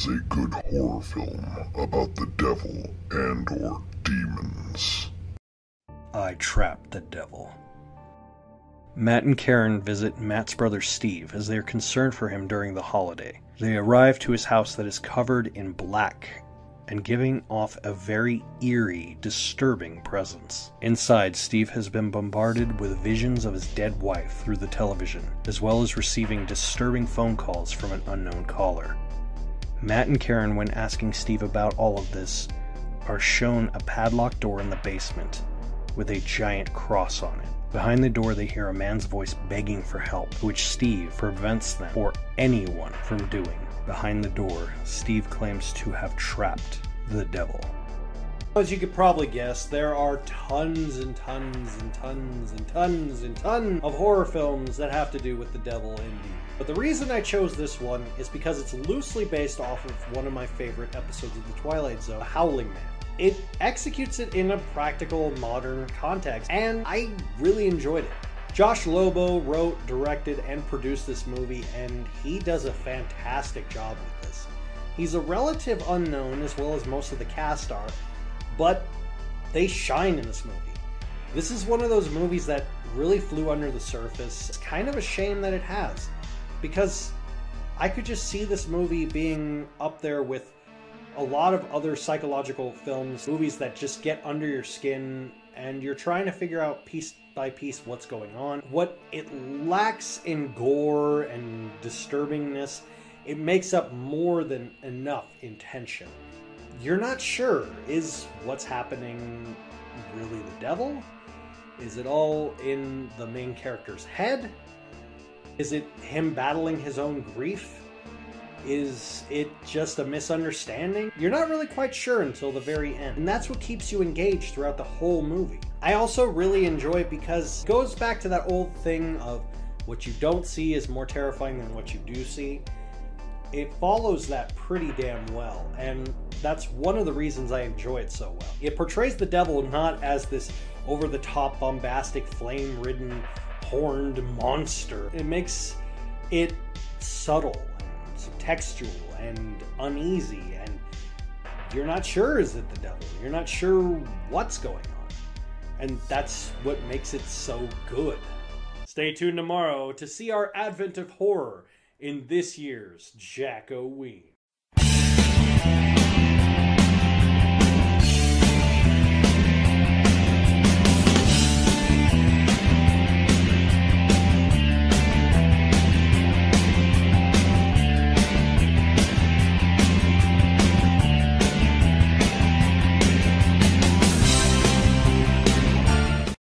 is a good horror film about the devil and or demons. I trapped the devil. Matt and Karen visit Matt's brother Steve as they are concerned for him during the holiday. They arrive to his house that is covered in black and giving off a very eerie, disturbing presence. Inside, Steve has been bombarded with visions of his dead wife through the television, as well as receiving disturbing phone calls from an unknown caller. Matt and Karen, when asking Steve about all of this, are shown a padlocked door in the basement with a giant cross on it. Behind the door, they hear a man's voice begging for help, which Steve prevents them or anyone from doing. Behind the door, Steve claims to have trapped the devil. As you could probably guess, there are tons and tons and tons and tons and tons of horror films that have to do with the devil indeed. But the reason I chose this one is because it's loosely based off of one of my favorite episodes of The Twilight Zone, Howling Man. It executes it in a practical, modern context, and I really enjoyed it. Josh Lobo wrote, directed, and produced this movie, and he does a fantastic job with this. He's a relative unknown, as well as most of the cast are, but they shine in this movie. This is one of those movies that really flew under the surface. It's kind of a shame that it has, because I could just see this movie being up there with a lot of other psychological films, movies that just get under your skin and you're trying to figure out piece by piece what's going on. What it lacks in gore and disturbingness, it makes up more than enough in tension. You're not sure is what's happening really the devil? Is it all in the main character's head? Is it him battling his own grief? Is it just a misunderstanding? You're not really quite sure until the very end. And that's what keeps you engaged throughout the whole movie. I also really enjoy it because it goes back to that old thing of what you don't see is more terrifying than what you do see. It follows that pretty damn well, and that's one of the reasons I enjoy it so well. It portrays the devil not as this over the top, bombastic, flame ridden, horned monster. It makes it subtle and textual and uneasy, and you're not sure is it the devil. You're not sure what's going on. And that's what makes it so good. Stay tuned tomorrow to see our advent of horror in this year's Jack-O-Ween.